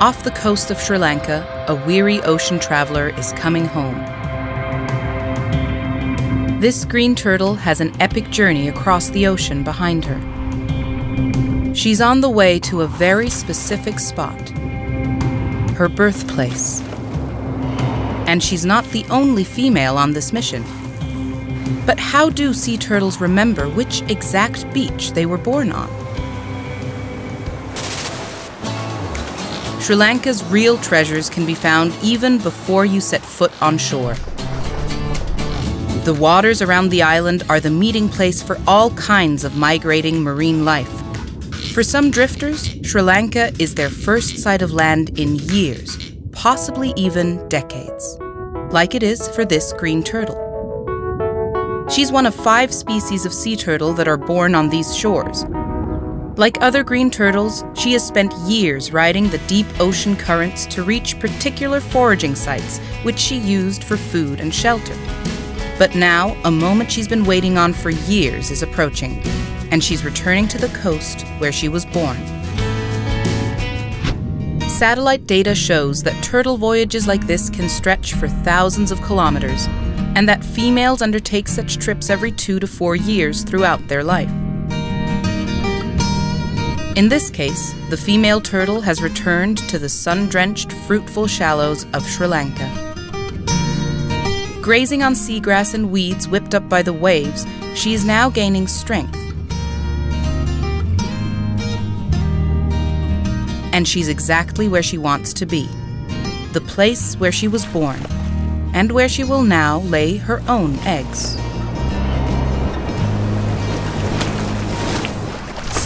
Off the coast of Sri Lanka, a weary ocean traveler is coming home. This green turtle has an epic journey across the ocean behind her. She's on the way to a very specific spot her birthplace. And she's not the only female on this mission. But how do sea turtles remember which exact beach they were born on? Sri Lanka's real treasures can be found even before you set foot on shore. The waters around the island are the meeting place for all kinds of migrating marine life. For some drifters, Sri Lanka is their first sight of land in years, possibly even decades, like it is for this green turtle. She's one of five species of sea turtle that are born on these shores, like other green turtles, she has spent years riding the deep ocean currents to reach particular foraging sites, which she used for food and shelter. But now, a moment she's been waiting on for years is approaching, and she's returning to the coast where she was born. Satellite data shows that turtle voyages like this can stretch for thousands of kilometers, and that females undertake such trips every two to four years throughout their life. In this case, the female turtle has returned to the sun-drenched, fruitful shallows of Sri Lanka. Grazing on seagrass and weeds whipped up by the waves, she is now gaining strength. And she's exactly where she wants to be the place where she was born, and where she will now lay her own eggs.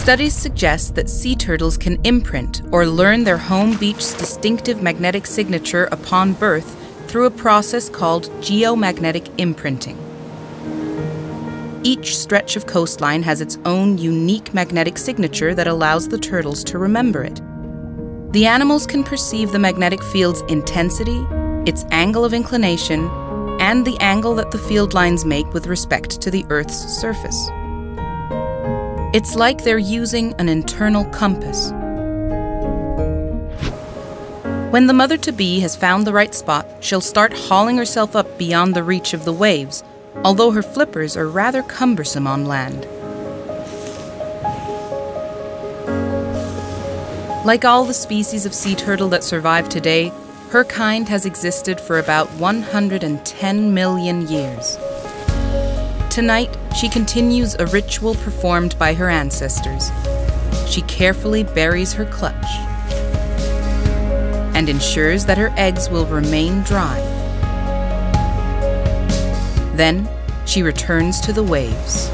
Studies suggest that sea turtles can imprint or learn their home beach's distinctive magnetic signature upon birth through a process called geomagnetic imprinting. Each stretch of coastline has its own unique magnetic signature that allows the turtles to remember it. The animals can perceive the magnetic field's intensity, its angle of inclination, and the angle that the field lines make with respect to the Earth's surface. It's like they're using an internal compass. When the mother to be has found the right spot, she'll start hauling herself up beyond the reach of the waves, although her flippers are rather cumbersome on land. Like all the species of sea turtle that survive today, her kind has existed for about 110 million years. Tonight, she continues a ritual performed by her ancestors. She carefully buries her clutch and ensures that her eggs will remain dry. Then, she returns to the waves.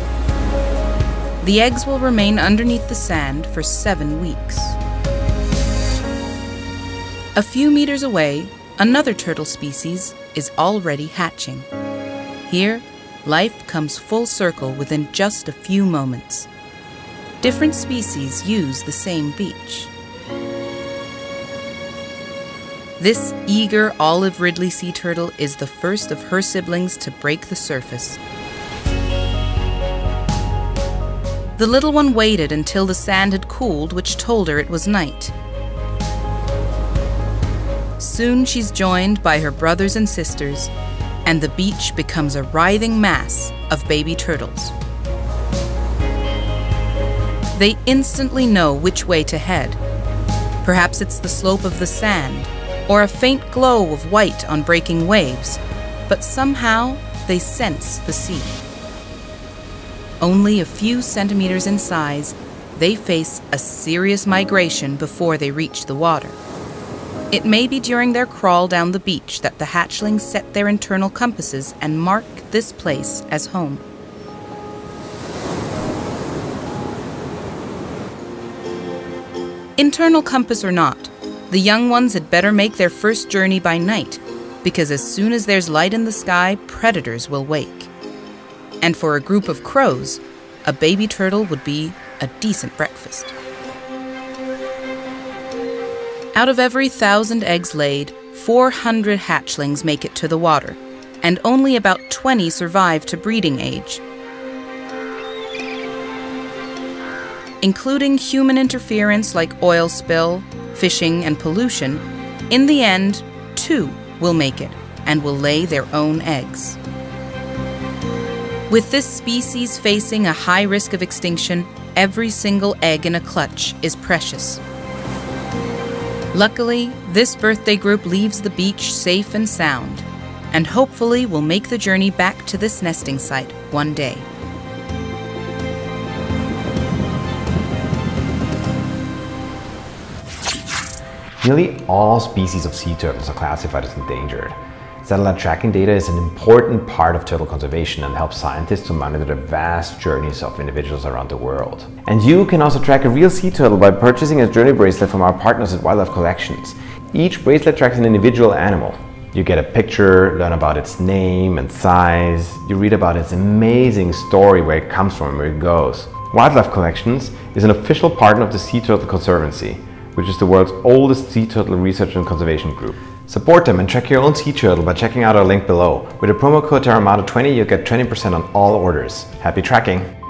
The eggs will remain underneath the sand for seven weeks. A few meters away, another turtle species is already hatching. Here, life comes full circle within just a few moments. Different species use the same beach. This eager olive ridley sea turtle is the first of her siblings to break the surface. The little one waited until the sand had cooled, which told her it was night. Soon she's joined by her brothers and sisters and the beach becomes a writhing mass of baby turtles. They instantly know which way to head. Perhaps it's the slope of the sand, or a faint glow of white on breaking waves, but somehow they sense the sea. Only a few centimeters in size, they face a serious migration before they reach the water. It may be during their crawl down the beach that the hatchlings set their internal compasses and mark this place as home. Internal compass or not, the young ones had better make their first journey by night, because as soon as there's light in the sky, predators will wake. And for a group of crows, a baby turtle would be a decent breakfast. Out of every thousand eggs laid, 400 hatchlings make it to the water, and only about 20 survive to breeding age. Including human interference like oil spill, fishing, and pollution, in the end, two will make it and will lay their own eggs. With this species facing a high risk of extinction, every single egg in a clutch is precious. Luckily, this birthday group leaves the beach safe and sound, and hopefully will make the journey back to this nesting site one day. Nearly all species of sea turtles are classified as endangered. Satellite tracking data is an important part of turtle conservation and helps scientists to monitor the vast journeys of individuals around the world. And you can also track a real sea turtle by purchasing a journey bracelet from our partners at Wildlife Collections. Each bracelet tracks an individual animal. You get a picture, learn about its name and size, you read about its amazing story, where it comes from and where it goes. Wildlife Collections is an official partner of the Sea Turtle Conservancy which is the world's oldest sea turtle research and conservation group. Support them and track your own sea turtle by checking out our link below. With the promo code TERRAMATER20 you'll get 20% on all orders. Happy tracking!